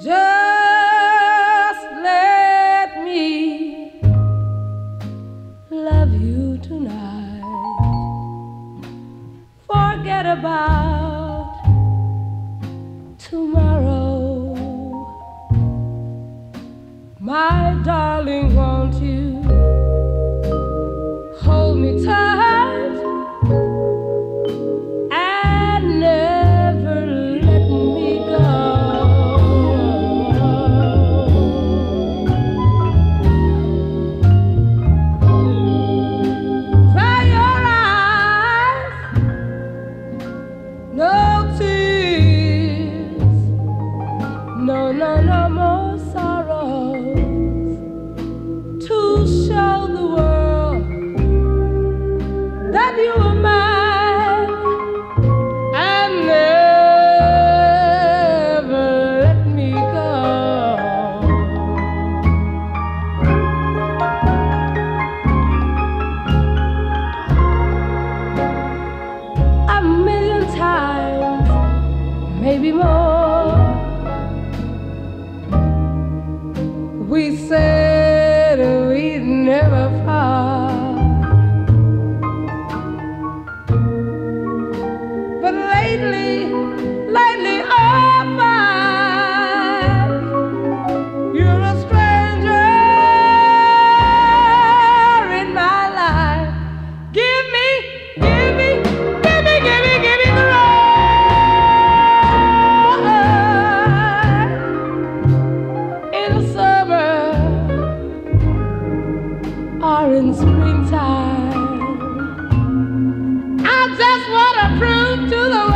Just let me love you tonight. Forget about tomorrow. My darling, won't you? more. We said we'd never part. But lately, are in springtime. I just want to prove to the